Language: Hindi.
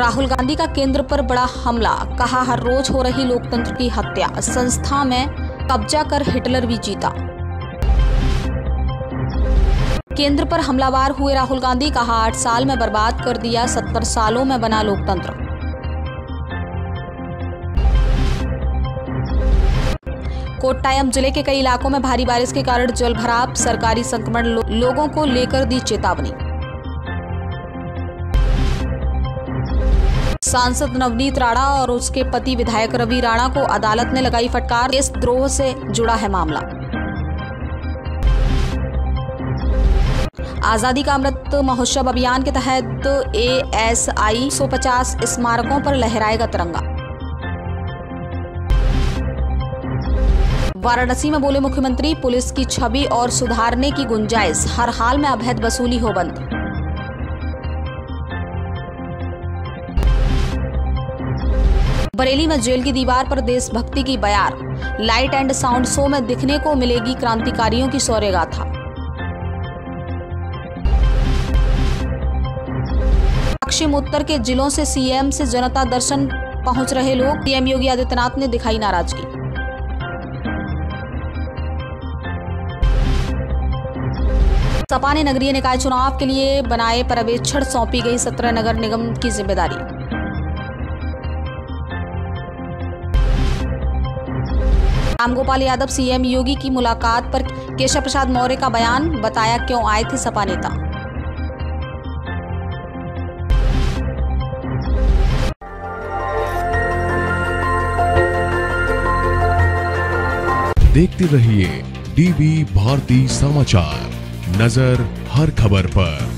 राहुल गांधी का केंद्र पर बड़ा हमला कहा हर रोज हो रही लोकतंत्र की हत्या संस्था में कब्जा कर हिटलर भी जीता। केंद्र पर हमलावार हुए राहुल गांधी कहा आठ साल में बर्बाद कर दिया सत्तर सालों में बना लोकतंत्र। कोट्टायम ज़िले के कई इलाकों में भारी बारिश के कारण जल भराव सरकारी संक्रमण लो, लोगों को लेकर दी चेतावनी। सांसद नवनीत राणा और उसके पति विधायक रवि राणा को अदालत ने लगाई फटकार। इस द्रोह से जुड़ा है मामला। आज़ादी का अमृत महोत्सव अभियान के तहत ए एस आई सौ पचास स्मारकों पर लहराएगा तिरंगा। वाराणसी में बोले मुख्यमंत्री, पुलिस की छवि और सुधारने की गुंजाइश। हर हाल में अवैध वसूली हो बंद। बरेली में जेल की दीवार पर देशभक्ति की बयार। लाइट एंड साउंड शो में दिखने को मिलेगी क्रांतिकारियों की शौर्य गाथा पश्चिम उत्तर के जिलों से सीएम से जनता दर्शन पहुँच रहे लोग, सीएम योगी आदित्यनाथ ने दिखाई नाराज़गी। सपा ने नगरीय निकाय चुनाव के लिए बनाए पर्यवेक्षण, सौंपी गई सत्रह नगर निगम की ज़िम्मेदारी। रामगोपाल यादव, सीएम योगी की मुलाकात पर केशव प्रसाद मौर्य का बयान, बताया क्यों आए थे सपा नेता? देखते रहिए डीवी भारती समाचार, नज़र हर खबर पर।